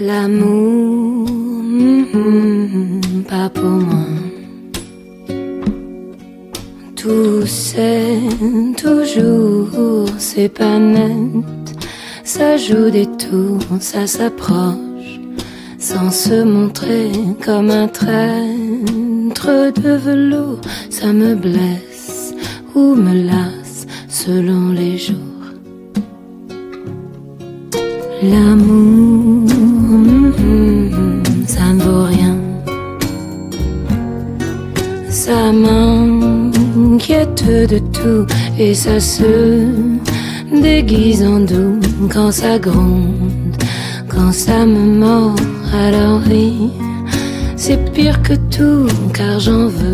L'amour, mm, pas pour moi. Tout c'est toujours, c'est pas net. Ça joue des tours, ça s'approche, sans se montrer comme un traître de velours. Ça me blesse ou me lasse selon les jours. L'amour, Ça m'inquiète de tout et ça se déguise en doux quand ça gronde, quand ça me mord. Alors oui, c'est pire que tout car j'en veux